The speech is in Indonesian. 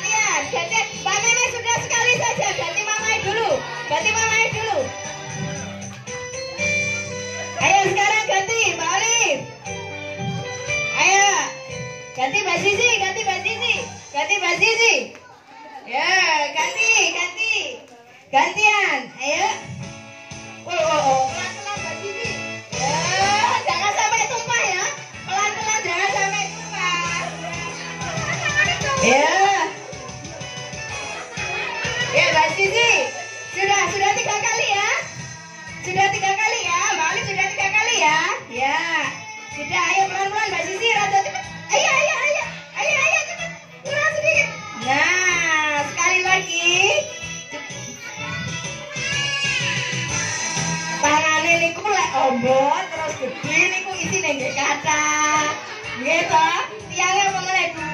gantian gantian Pak Meme sudah sekali saja. Ganti mamai dulu ganti mamai dulu. Ayo sekarang ganti Pak Alif ayo ganti Mbak Sisi ganti Mbak Sisi ganti Mbak Sisi. Ya ganti ganti. Gantian ayo. Oh oh oh pelan-pelan Mbak Sisi. Ya, jangan sampai tumpah ya. Pelan-pelan jangan sampai tumpah. Ya. Ya, Mbak Zizi. Sudah, sudah tiga kali ya. Sudah tiga kali ya, Mbak Ali sudah tiga kali ya. Ya. Sudah, ayo pelan-pelan Mbak Zizi, rada cepat. Ayo, ayo, ayo. Ayo, ayo cepat. Kurang sedikit. Nah, sekali lagi. Tangane niku lek ombon terus gede niku. Nggih to? Tiange apa meneh dhuwur